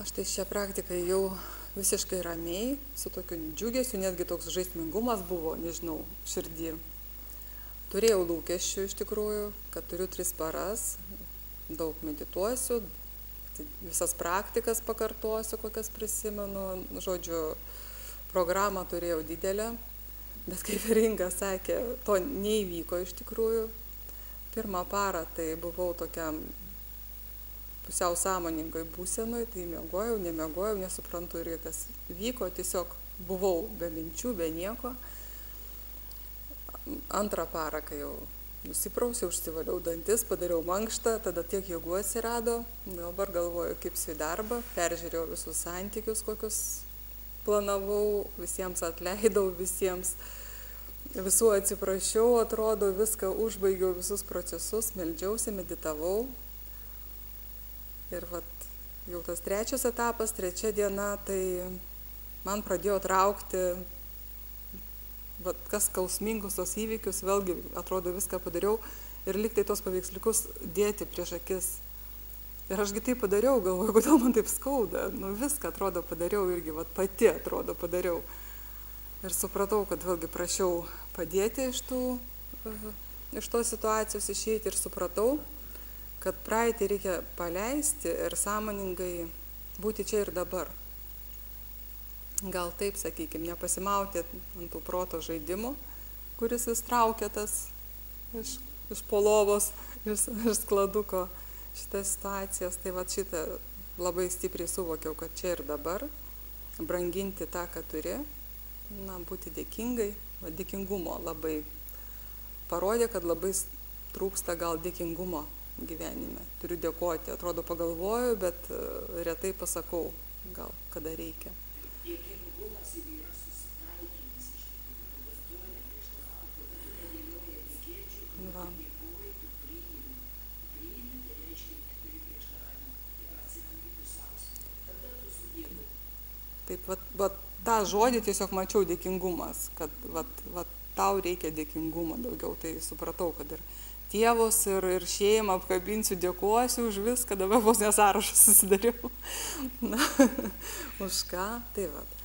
aš tai šią praktiką ėjau visiškai ramiai su tokiu džiugesiu netgi toks žaismingumas buvo nežinau širdy. Turėjau lūkesčių iš tikrųjų kad turiu tris paras daug medituosiu tai visas praktikas pakartosiu kokias prisimenu. Žodžiu programą turėjau didelę bet kaip ir inga sakė to neįvyko iš tikrųjų. Pirmą parą tai buvau tokiam pusiau sąmoningoj būsenoj tai miegojau nemiegojau nesuprantu irgi kas vyko tiesiog buvau be minčių be nieko. Antrą parą kai jau nusiprausiau išsivaliau dantis padariau mankštą tada tiek jėgų atsirado dabar galvoju kibsiu į darbą peržiūrėjau visus santykius kokius planavau visiems atleidau visiems visų atsiprašiau atrodo viską užbaigiau visus procesus meldžiausi meditavau ir vat jau tas trečias etapas trečia diena tai man pradėjo traukti vat kas skausmingus tuos įvykius vėlgi atrodo viską padariau ir lyg tai tuos paveiksliukus dėti prieš akis. Ir aš gi tai padariau galvoju kodėl man taip skauda. Nu viską atrodo padariau irgi vat pati atrodo padariau. Ir supratau kad vėlgi prašiau padėti iš tų iš tos situacijos išeiti ir supratau kad praeitį reikia paleisti ir sąmoningai būti čia ir dabar. Gal taip, sakykime, nepasimauti ant tų proto žaidimų, kuris vis traukia tas iš, iš polovos, iš, iš skladuko šitas situacijas. Tai va šitą labai stipriai suvokiau, kad čia ir dabar, branginti tą, ką turi, na, būti dėkingai, va, dėkingumo labai parodė, kad labai trūksta gal dėkingumo gyvenime. Turiu dėkoti. Atrodo pagalvoju bet e, retai pasakau gal kada reikia. Dėkingumas ir yra susitaikymas iš tikrųjų kada to neprieštarauji kada tu nedėlioji etikečių kada Va. tu dėkoji tu priimi. Priimi tai reiškia neturi prieštaravimų ir atsiranda pusiausvyrą. Tada tu su dievu. Taip vat vat tą žodį tiesiog mačiau dėkingumas kad vat vat tau reikia dėkingumo daugiau. Tai supratau kad ir tėvus ir ir šeimą apkabinsiu dėkosiu už viską dabar vos ne sąrašą susidariau. Na už ką? Tai vat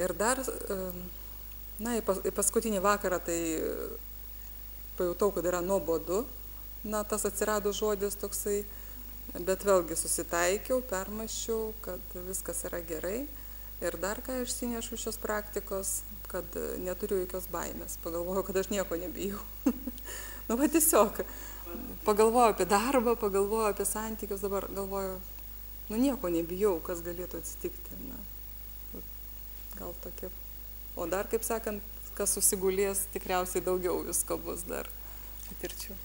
ir dar na į pas į paskutinį vakarą tai pajutau kad yra nuobodu. Na tas atsirado žodis toksai bet vėlgi susitaikiau permąsčiau kad viskas yra gerai ir dar ką išsinešu iš šios praktikos kad neturiu jokios baimės. Pagalvojau kad aš nieko nebijau. Nu va tiesiog pagalvojau apie darbą pagalvojau apie santykius dabar galvoju nu nieko nebijau kas galėtų atsitikti na. Gal tokia. O dar kaip sakant kas susigulės tikriausiai daugiau visko bus dar patirčių